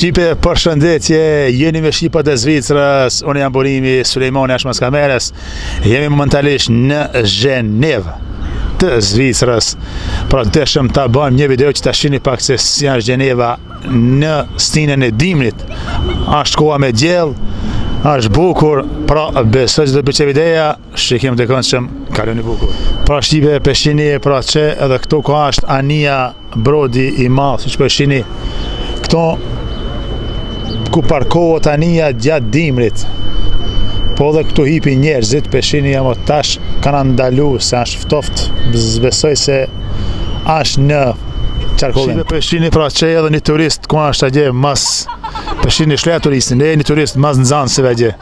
Shqipe, përshëndetje, jeni me Shqipet e Zvicrës, unë jam Burimi, Sulejmani asht mas kamerës, jemi momentalisht në Zhenev të Zvicrës, pra deshëm ta bajmë një video që ta shihni pak se si asht Zheneva në stinën e dimrit, ashtë koha me diell, ashtë bukur, pra besoj do t'ju pëlqejë videoja, Shikim të këndshëm, kaloni bukur. Pra shqipe e pe shihni e pra qe edhe këtu ka është anija brodi i madh, siç pe shihni. Po këtu ku parkohet anija gjatë dimrit, po edhe këtu hipin njerëzit, pe shihni ama tash, kanë ndalu se është ftoft, s'besoj se është në qarkullim. Shqipe pe shihni pra qe edhe një turist, ku është atje mas, pe shihni shleja turistin, e një turist mas në zanë se vegje.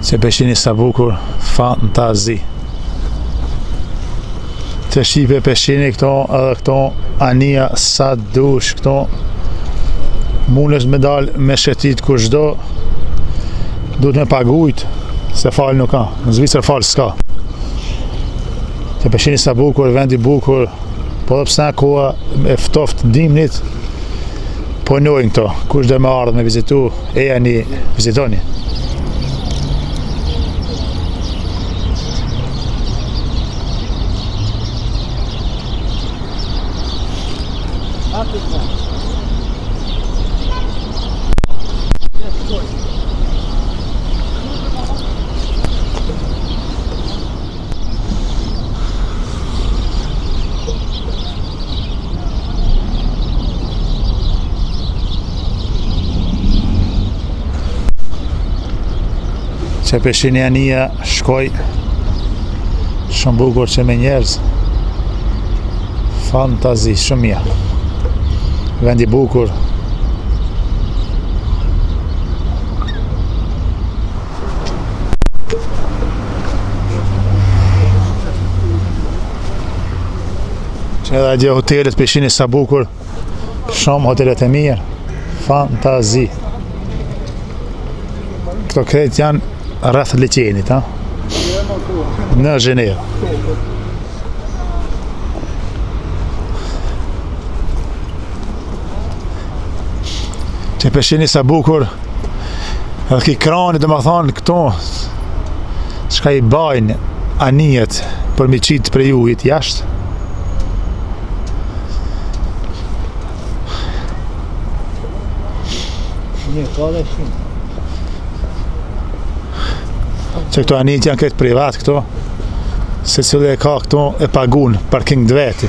Se pe shihni sa bukur fantazi Të shqipe pe shihni këtu edhe këtu anija sa dush këtu Munesh me dalë me shetit kushdo Duhet me pagujt se falë nuk ka Në zvicër falë s'ka Të pe shihni sa bukur, vendi bukur, po dhe pse asht koha e ftoft dimnit, po vijnë këtu, kush do me ardhë me vizitu, ejani vizitoni. qe pe shihni anija shkoi shumë bukur qe me njerëz fantazi shumë mja vendi bukur Qe edhe qe hotelet pe shihni sa bukur, shumë hotelet e mirë, fantazi. Këto krejt janë rreth liqenit, ha? Në Gjenevë. Qe pe shihni sa bukur, Edhe ki krani domethënë këto Çka i bajnë anijet për m'i qitë prej ujit jashtë Ka edhe shumë Qe këto anijet janë krejt privat këto Secili e ka këto e pagun parkingun e veti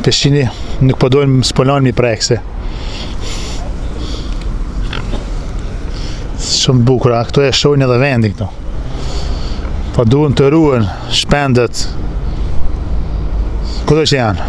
P'e shihni, nuk po, domethënë s'po lon m'i prek se shumë t'bukura, këto e shojnë edhe vendin këtu. Po duhen të ruhen shpendët kudo që janë.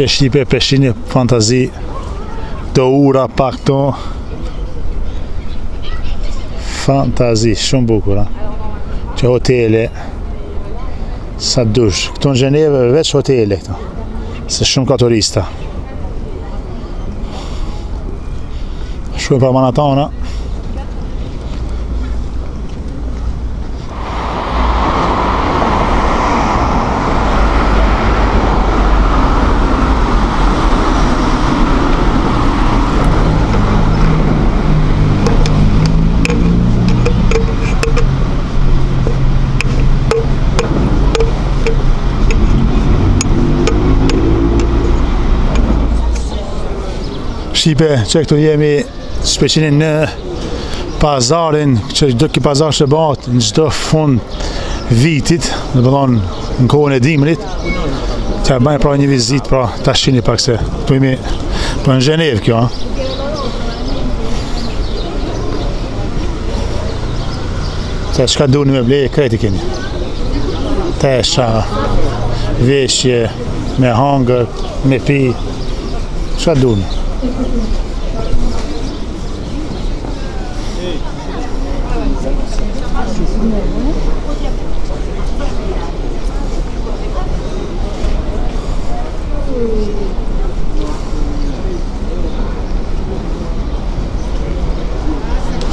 qe shqipe, p'e shihni e fantazi te ura pak këto fantazi shumë t'bukura qe hotele Sa dush, këto në Gjenevë veç hotele këto, se shumë ka turista. Shumë pa manatana. Shqipe, qe këtu jemi, p'e shihni në pazarin, që ky pazar që bahet në çdo fund vitit, domethënë po në kohën e dimrit, t'e bajmë pra një vizitë, pra të shihni pak se, këtu jemi për po në Gjenevë kjo, E çka doni me ble, krejt i keni. Tesha, veshje, me hangër, me pi, çka doni.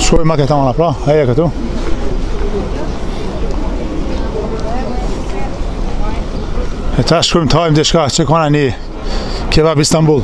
Shkoj ma këta ona, pra, e e këtu. E tash shkojmë t'hajmë diçka qe këna një kebab Istanbul.